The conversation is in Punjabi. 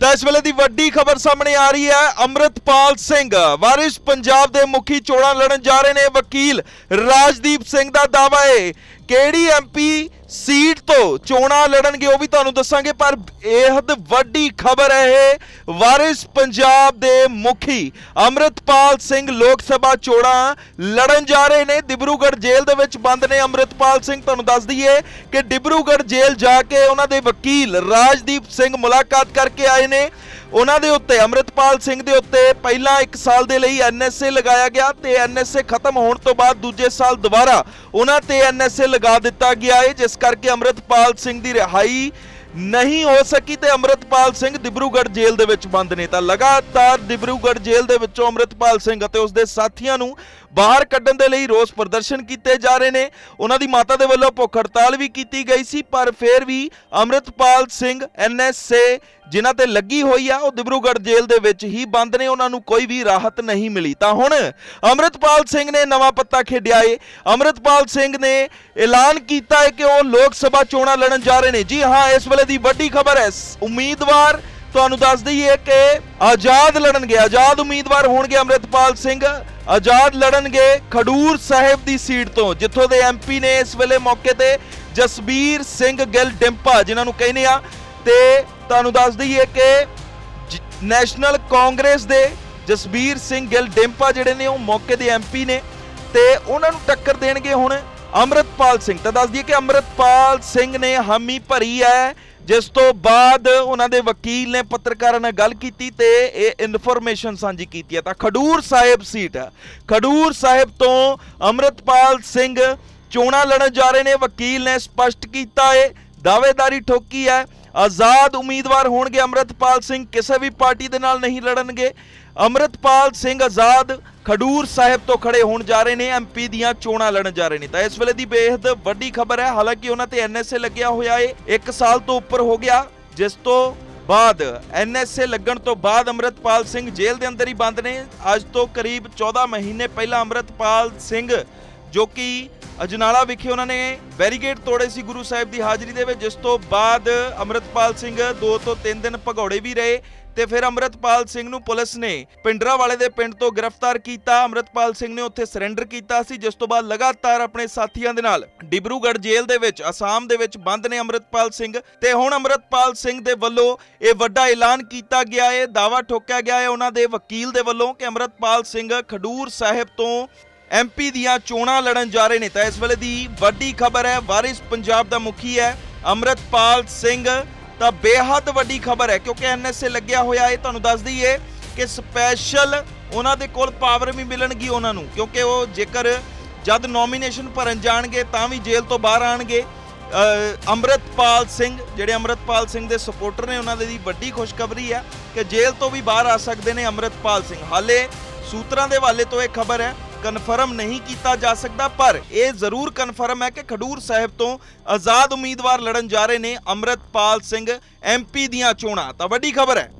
ਤਾਂ ਇਸ ਵੇਲੇ ਦੀ ਵੱਡੀ ਖਬਰ ਸਾਹਮਣੇ ਆ ਰਹੀ ਹੈ, ਅੰਮ੍ਰਿਤਪਾਲ ਸਿੰਘ। ਵਾਰਿਸ ਪੰਜਾਬ ਦੇ ਮੁਖੀ ਚੋਣਾਂ ਲੜਨ ਜਾ ਰਹੇ ਨੇ, ਵਕੀਲ ਰਾਜਦੀਪ ਸਿੰਘ ਦਾ ਦਾਅਵਾ ਹੈ, ਕਿਹੜੀ ਐਮਪੀ ਸੀਟ ਤੋਂ ਚੋਣਾਂ ਲੜਨਗੇ, ਉਹ ਵੀ ਤੁਹਾਨੂੰ ਦੱਸਾਂਗੇ, ਪਰ ਬੇहद ਵੱਡੀ ਖਬਰ ਹੈ ਇਹ। ਵਾਰਿਸ ਪੰਜਾਬ ਦੇ ਮੁਖੀ ਅੰਮ੍ਰਿਤਪਾਲ ਸਿੰਘ ਲੋਕ ਸਭਾ ਚੋਣਾਂ ਲੜਨ ਜਾ ਰਹੇ ਨੇ। ਡਿਬਰੂਗੜ੍ਹ ਜੇਲ੍ਹ ਦੇ ਵਿੱਚ ਬੰਦ ਨੇ ਅੰਮ੍ਰਿਤਪਾਲ ਸਿੰਘ। ਤੁਹਾਨੂੰ ਦੱਸ ਦਈਏ ਕਿ ਡਿਬਰੂਗੜ੍ਹ ਜੇਲ੍ਹ ਜਾ ਕੇ ਉਹਨਾਂ ਦੇ ਵਕੀਲ ਰਾਜਦੀਪ ਸਿੰਘ ਮੁਲਾਕਾਤ ਕਰਕੇ ਆਏ ਨੇ। ਉਹਨਾਂ ਦੇ ਉੱਤੇ, ਅੰਮ੍ਰਿਤਪਾਲ ਸਿੰਘ ਦੇ ਉੱਤੇ ਪਹਿਲਾਂ 1 ਸਾਲ ਦੇ ਲਈ ਐਨਐਸਏ ਲਗਾਇਆ ਗਿਆ ਤੇ ਐਨਐਸਏ ਖਤਮ ਹੋਣ ਤੋਂ ਬਾਅਦ ਦੂਜੇ ਸਾਲ ਦੁਬਾਰਾ ਉਹਨਾਂ ਤੇ ਐਨਐਸਏ ਲਗਾ ਦਿੱਤਾ ਗਿਆ ਹੈ ਜਿਸ ਕਰਕੇ ਅੰਮ੍ਰਿਤਪਾਲ ਸਿੰਘ ਦੀ ਰਿਹਾਈ ਨਹੀਂ ਹੋ ਸਕੀ ਤੇ ਅੰਮ੍ਰਿਤਪਾਲ ਸਿੰਘ ਡਿਬਰੂਗੜ੍ਹ ਜੇਲ੍ਹ ਦੇ ਵਿੱਚ ਬੰਦ ਨੇ। ਤਾਂ ਲਗਾਤਾਰ ਡਿਬਰੂਗੜ੍ਹ ਜੇਲ੍ਹ ਦੇ ਵਿੱਚੋਂ ਅੰਮ੍ਰਿਤਪਾਲ ਸਿੰਘ ਅਤੇ ਉਸ ਦੇ ਸਾਥੀਆਂ ਨੂੰ ਬਾਹਰ ਕੱਢਣ ਦੇ ਲਈ ਰੋਸ ਪ੍ਰਦਰਸ਼ਨ ਕੀਤੇ ਜਾ ਰਹੇ ਨੇ। ਉਹਨਾਂ ਦੀ ਮਾਤਾ ਦੇ ਵੱਲੋਂ ਭੁੱਖ ਹੜਤਾਲ ਵੀ ਕੀਤੀ ਗਈ ਸੀ, ਪਰ ਫਿਰ ਵੀ ਅੰਮ੍ਰਿਤਪਾਲ ਸਿੰਘ ਐਨਐਸਏ ਜਿਨ੍ਹਾਂ ਤੇ ਲੱਗੀ ਹੋਈ ਆ, ਉਹ ਡਿਬਰੂਗੜ੍ਹ ਜੇਲ੍ਹ ਦੇ ਵਿੱਚ ਹੀ ਬੰਦ ਨੇ। ਉਹਨਾਂ ਨੂੰ ਕੋਈ ਵੀ ਰਾਹਤ ਨਹੀਂ ਮਿਲੀ। ਤਾਂ ਹੁਣ ਅੰਮ੍ਰਿਤਪਾਲ ਸਿੰਘ ਨੇ ਨਵਾਂ ਪੱਤਾ ਖੇਡਿਆ ਏ। ਅੰਮ੍ਰਿਤਪਾਲ ਸਿੰਘ ਨੇ ਐਲਾਨ ਕੀਤਾ ਹੈ ਕਿ ਉਹ ਲੋਕ ਸਭਾ ਚੋਣਾਂ ਲੜਨ ਜਾ ਰਹੇ ਨੇ। ਜੀ ਹਾਂ, ਇਸ ਵੇਲੇ ਦੀ ਵੱਡੀ ਖਬਰ ਹੈ। ਉਮੀਦਵਾਰ ਤੁਹਾਨੂੰ ਦੱਸ ਦਈਏ ਕਿ ਆਜ਼ਾਦ ਲੜਨਗੇ, ਆਜ਼ਾਦ ਉਮੀਦਵਾਰ ਹੋਣਗੇ ਅੰਮ੍ਰਿਤਪਾਲ ਸਿੰਘ, ਆਜ਼ਾਦ ਲੜਨਗੇ ਖਡੂਰ ਸਾਹਿਬ ਦੀ ਸੀਟ ਤੋਂ, ਜਿੱਥੋਂ ਦੇ ਐਮਪੀ ਨੇ ਇਸ ਵੇਲੇ ਮੌਕੇ ਤੇ ਜਸਬੀਰ ਸਿੰਘ ਗਿੱਲ ਡਿੰਪਾ, ਜਿਨ੍ਹਾਂ ਨੂੰ ਕਹਿੰਦੇ ਆ, ਤੇ ਤੁਹਾਨੂੰ ਦੱਸ ਦਈਏ ਕਿ ਨੈਸ਼ਨਲ ਕਾਂਗਰਸ ਦੇ ਜਸਬੀਰ ਸਿੰਘ ਗਿੱਲ ਡਿੰਪਾ ਜਿਹੜੇ ਨੇ, ਉਹ ਮੌਕੇ ਦੇ ਐਮਪੀ ਨੇ, ਤੇ ਉਹਨਾਂ ਨੂੰ ਟੱਕਰ ਦੇਣਗੇ ਹੁਣ ਅੰਮ੍ਰਿਤਪਾਲ ਸਿੰਘ। ਤਾਂ ਦੱਸ ਦਈਏ ਕਿ ਅੰਮ੍ਰਿਤਪਾਲ ਸਿੰਘ ਨੇ ਹਾਮੀ ਭਰੀ ਹੈ ਜਿਸ ਤੋਂ ਬਾਅਦ ਉਹਨਾਂ ਦੇ ਵਕੀਲ ਨੇ ਪੱਤਰਕਾਰਾਂ ਨਾਲ ਗੱਲ ਕੀਤੀ ਤੇ ਇਹ ਇਨਫੋਰਮੇਸ਼ਨ ਸਾਂਝੀ ਕੀਤੀ ਹੈ। ਤਾਂ ਖਡੂਰ ਸਾਹਿਬ ਸੀਟ ਹੈ। ਖਡੂਰ ਸਾਹਿਬ ਤੋਂ ਅੰਮ੍ਰਿਤਪਾਲ ਸਿੰਘ ਚੋਣਾਂ ਲੜਨ ਜਾ ਰਹੇ ਨੇ। ਵਕੀਲ ਨੇ ਸਪਸ਼ਟ ਕੀਤਾ ਹੈ, ਦਾਅਵੇਦਾਰੀ ਠੋਕੀ ਹੈ। ਆਜ਼ਾਦ ਉਮੀਦਵਾਰ ਹੋਣਗੇ ਅੰਮ੍ਰਿਤਪਾਲ ਸਿੰਘ, ਕਿਸੇ ਵੀ ਪਾਰਟੀ ਦੇ ਨਾਲ ਨਹੀਂ ਲੜਨਗੇ। ਅੰਮ੍ਰਿਤਪਾਲ ਸਿੰਘ ਆਜ਼ਾਦ ਖਡੂਰ ਸਾਹਿਬ ਤੋਂ ਖੜੇ ਹੋਣ ਜਾ ਰਹੇ ਨੇ ਐਮਪੀ ਦੀਆਂ ਚੋਣਾਂ ਲੜਨ ਜਾ ਰਹੇ ਨੇ। ਤਾਂ ਇਸ ਵੇਲੇ ਦੀ ਬੇहद ਵੱਡੀ ਖਬਰ ਹੈ, ਹਾਲਾਂਕਿ ਉਹਨਾਂ ਤੇ ਐਨਐਸਏ ਲੱਗਿਆ ਹੋਇਆ ਏ 1 ਸਾਲ ਤੋਂ ਉੱਪਰ ਹੋ ਗਿਆ, ਜਿਸ ਤੋਂ ਬਾਅਦ ਐਨਐਸਏ ਲੱਗਣ ਤੋਂ ਬਾਅਦ ਅੰਮ੍ਰਿਤਪਾਲ ਸਿੰਘ ਜੇਲ੍ਹ ਦੇ ਅੰਦਰ ਹੀ ਬੰਦ ਨੇ। ਅੱਜ ਤੋਂ ਕਰੀਬ 14 ਮਹੀਨੇ ਪਹਿਲਾਂ ਅੰਮ੍ਰਿਤਪਾਲ ਸਿੰਘ ਜੋ ਕਿ ਅਜਨਾਲਾ ਵਿਖੇ ਉਹਨਾਂ ਨੇ ਬੈਰੀਗੇਡ ਤੋੜੇ ਸੀ ਗੁਰੂ ਸਾਹਿਬ ਦੀ ਹਾਜ਼ਰੀ ਦੇ ਵਿੱਚ, ਜਿਸ ਤੋਂ ਬਾਅਦ ਅੰਮ੍ਰਿਤਪਾਲ ਸਿੰਘ 2 ਤੋਂ 3 ਦਿਨ ਭਗੌੜੇ ਵੀ ਰਹੇ ਤੇ ਫਿਰ ਅੰਮ੍ਰਿਤਪਾਲ ਸਿੰਘ ਨੂੰ ਪੁਲਿਸ ਨੇ ਪਿੰਡਰਾ ਵਾਲੇ ਦੇ ਪਿੰਡ ਤੋਂ ਗ੍ਰਿਫਤਾਰ ਕੀਤਾ। ਅੰਮ੍ਰਿਤਪਾਲ ਸਿੰਘ ਨੇ ਉੱਥੇ ਸਰੈਂਡਰ ਕੀਤਾ ਸੀ, ਜਿਸ ਤੋਂ ਬਾਅਦ ਲਗਾਤਾਰ ਆਪਣੇ ਸਾਥੀਆਂ ਦੇ ਨਾਲ ਡਿਬਰੂਗੜ੍ਹ ਜੇਲ੍ਹ ਦੇ ਵਿੱਚ, ਅਸਾਮ ਦੇ ਵਿੱਚ ਬੰਦ ਨੇ ਅੰਮ੍ਰਿਤਪਾਲ ਸਿੰਘ ਤੇ ਹੁਣ ਅੰਮ੍ਰਿਤਪਾਲ ਸਿੰਘ ਦੇ ਵੱਲੋਂ ਇਹ ਵੱਡਾ ਐਲਾਨ ਕੀਤਾ ਗਿਆ ਹੈ ਦਾਵਾ ਠੋਕਿਆ ਗਿਆ ਹੈ ਉਹਨਾਂ ਦੇ ਵਕੀਲ ਦੇ ਵੱਲੋਂ ਕਿ ਅੰਮ੍ਰਿਤਪਾਲ ਸਿੰਘ ਖਡੂਰ ਸਾਹਿਬ ਤੋਂ ਐਮਪੀ ਦੀਆਂ ਚੋਣਾਂ ਲੜਨ ਜਾ ਰਹੇ ਨੇ ਤਾਂ ਇਸ ਵੇਲੇ ਦੀ ਵੱਡੀ ਖਬਰ ਹੈ ਵਾਰਿਸ ਪੰਜਾਬ ਦਾ ਮੁਖੀ ਹੈ ਅੰਮ੍ਰਿਤਪਾਲ ਸਿੰਘ। ਤਾਂ ਬੇਹੱਦ ਵੱਡੀ ਖਬਰ ਹੈ ਕਿਉਂਕਿ ਐਨਐਸਏ ਲੱਗਿਆ ਹੋਇਆ ਹੈ। ਤੁਹਾਨੂੰ ਦੱਸ ਦਈਏ ਕਿ ਸਪੈਸ਼ਲ ਉਹਨਾਂ ਦੇ ਕੋਲ ਪਾਵਰ ਵੀ ਮਿਲਣਗੀ ਉਹਨਾਂ ਨੂੰ ਕਿਉਂਕਿ ਉਹ ਜੇਕਰ ਜਦ ਨੋਮੀਨੇਸ਼ਨ ਭਰਨ ਜਾਣਗੇ ਤਾਂ ਵੀ ਜੇਲ੍ਹ ਤੋਂ ਬਾਹਰ ਆਣਗੇ। ਅ, ਅੰਮ੍ਰਿਤਪਾਲ ਸਿੰਘ ਜਿਹੜੇ ਅੰਮ੍ਰਿਤਪਾਲ ਸਿੰਘ ਦੇ ਸਪੋਰਟਰ ਨੇ ਉਹਨਾਂ ਦੇ ਦੀ ਵੱਡੀ ਖੁਸ਼ਖਬਰੀ ਹੈ ਕਿ ਜੇਲ੍ਹ ਤੋਂ ਵੀ ਬਾਹਰ ਆ ਸਕਦੇ ਨੇ ਅੰਮ੍ਰਿਤਪਾਲ ਸਿੰਘ। ਹਾਲੇ ਸੂਤਰਾਂ ਦੇ ਹਵਾਲੇ ਤੋਂ ਇਹ ਖਬਰ ਹੈ ਕਨਫਰਮ ਨਹੀਂ ਕੀਤਾ ਜਾ ਸਕਦਾ, ਪਰ ਇਹ ਜ਼ਰੂਰ ਕਨਫਰਮ ਹੈ ਕਿ ਖਡੂਰ ਸਾਹਿਬ ਤੋਂ ਆਜ਼ਾਦ ਉਮੀਦਵਾਰ ਲੜਨ ਜਾ ਰਹੇ ਨੇ ਅੰਮ੍ਰਿਤਪਾਲ ਸਿੰਘ ਐਮਪੀ ਦੀਆਂ ਚੋਣਾਂ। ਤਾਂ ਵੱਡੀ ਖਬਰ ਹੈ